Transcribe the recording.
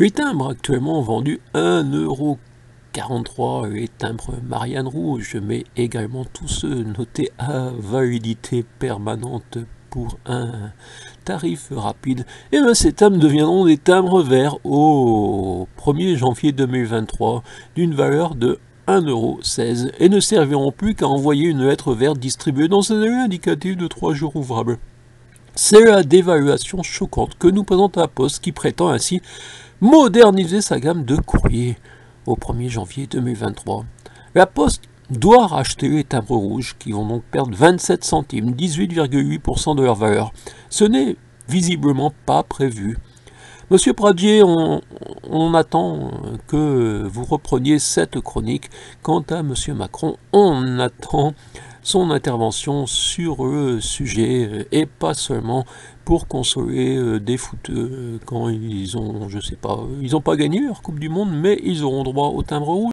Les timbres actuellement vendus 1,43€, les timbres Marianne Rouge, mais également tous ceux notés à validité permanente pour un tarif rapide, et eh bien ces timbres deviendront des timbres verts au 1er janvier 2023 d'une valeur de 1,16€ et ne serviront plus qu'à envoyer une lettre verte distribuée dans un délai indicatif de 3 jours ouvrables. C'est la dévaluation choquante que nous présente la Poste qui prétend ainsi moderniser sa gamme de courrier au 1er janvier 2023. La Poste doit racheter les timbres rouges qui vont donc perdre 27 centimes, 18,8% de leur valeur. Ce n'est visiblement pas prévu. Monsieur Pradier, on, on, attend que vous repreniez cette chronique. Quant à Monsieur Macron, on attend son intervention sur le sujet et pas seulement pour consoler euh, des footeux quand ils ont, je sais pas, ils n'ont pas gagné leur Coupe du Monde, mais ils auront droit au timbre rouge.